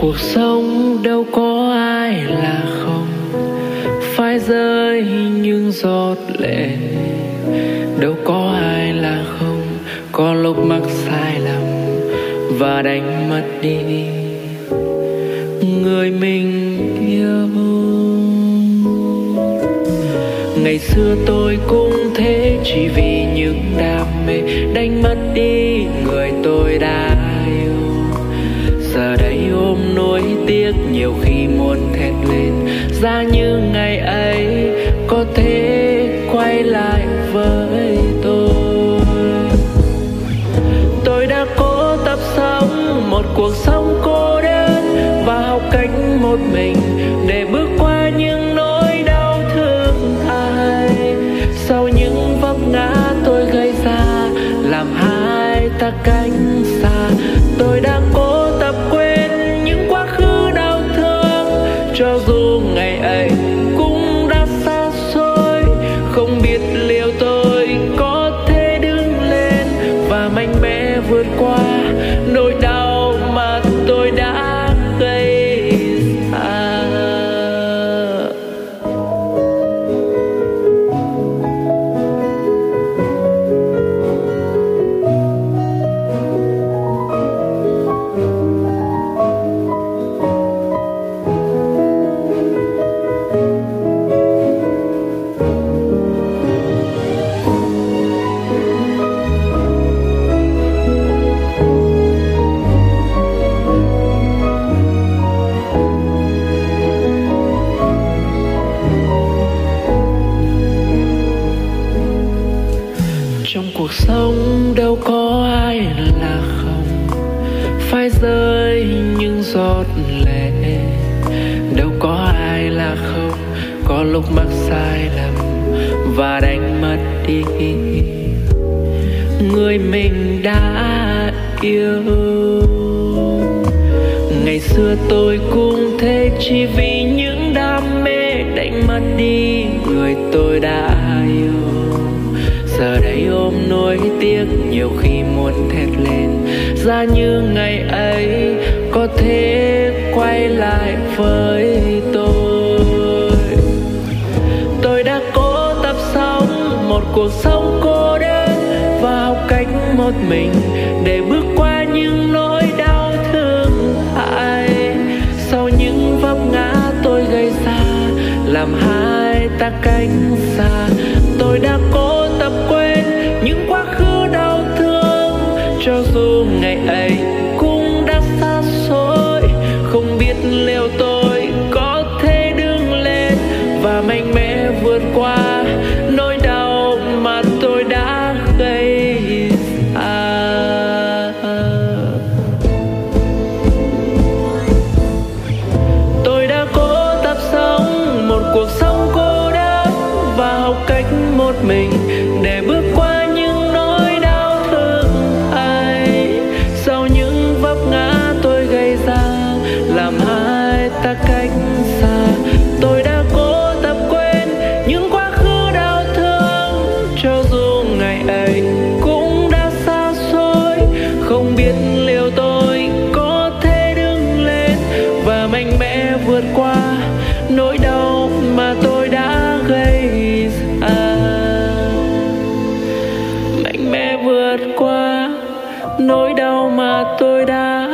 cuộc sống đâu có ai là không. Phải rơi những giọt lệ, đâu có ai là không. Có lúc mắc sai lầm và đánh mất đi người mình yêu. Ngày xưa tôi cũng thế, chỉ vì những đam mê đánh mất đi người tôi đã yêu giờ đây ôm nỗi tiếc nhiều khi muốn thét lên ra như ngày ấy, có thể quay lại với tôi. Tôi đã cố tập sống, một cuộc sống cô đơn, và học cách một mình để bước qua những nỗi đau thương ai. Sau những vấp ngã tôi gây ra, làm hai ta cách cuộc sống đâu có ai là không. Phải rơi những giọt lệ. Đâu có ai là không. Có lúc mắc sai lầm và đánh mất đi. Người mình đã yêu. Ngày xưa tôi cũng thế, chỉ vì những đam mê đánh mất đi. Người tôi đã giờ đây ôm nỗi tiếc nhiều khi muốn thét lên. Ra như ngày ấy, có thể quay lại với tôi. Tôi đã cố tập sống một cuộc sống cô đơn và học cách một mình để bước qua những nỗi đau thương hại sau những vấp ngã tôi gây ra, làm hai ta cách xa. Tôi đã cố cho dù ngày ấy. ta cách xa. Tôi đã cố tập quên những quá khứ đau thương. Cho dù ngày ấy cũng đã xa xôi, không biết liệu tôi có thể đứng lên và mạnh mẽ vượt qua nỗi đau mà tôi đã gây ra. Mạnh mẽ vượt qua nỗi đau mà tôi đã